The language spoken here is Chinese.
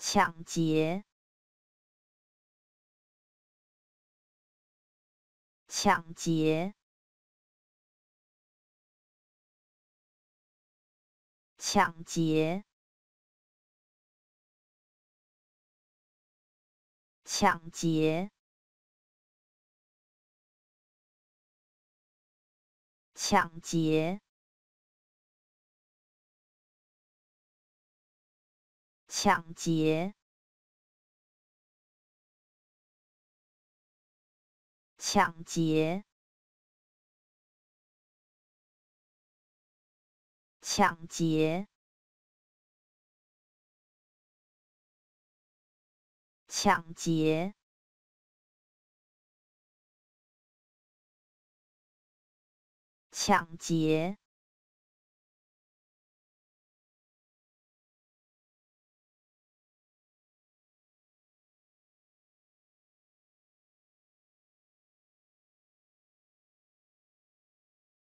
抢劫，抢劫，抢劫，抢劫，抢劫。抢劫，抢劫，抢劫，抢劫，抢劫。